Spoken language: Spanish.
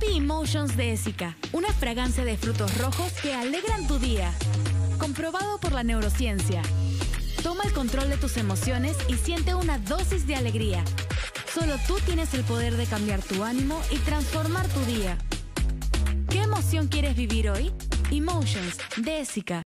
Happy Emotions de Essica, una fragancia de frutos rojos que alegran tu día. Comprobado por la neurociencia. Toma el control de tus emociones y siente una dosis de alegría. Solo tú tienes el poder de cambiar tu ánimo y transformar tu día. ¿Qué emoción quieres vivir hoy? Emotions de Essica.